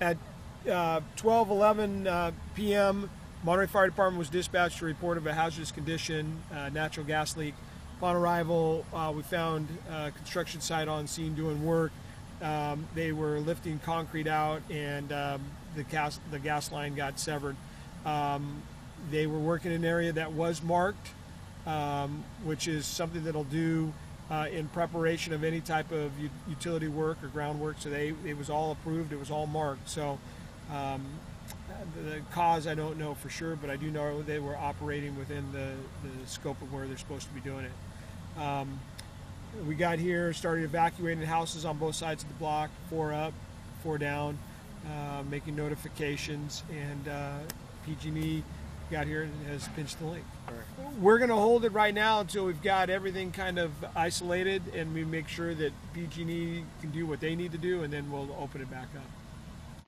At uh, 12 11 uh, p.m., Monterey Fire Department was dispatched to report of a hazardous condition, uh, natural gas leak. Upon arrival, uh, we found a construction site on scene doing work. Um, they were lifting concrete out, and um, the gas the gas line got severed. Um, they were working in an area that was marked, um, which is something that'll do uh, in preparation of any type of utility work or groundwork. So they it was all approved. It was all marked. So. Um, the cause I don't know for sure, but I do know they were operating within the, the scope of where they're supposed to be doing it. Um, we got here, started evacuating houses on both sides of the block, four up, four down, uh, making notifications, and uh, PG&E got here and has pinched the link. We're going to hold it right now until we've got everything kind of isolated and we make sure that PG&E can do what they need to do, and then we'll open it back up.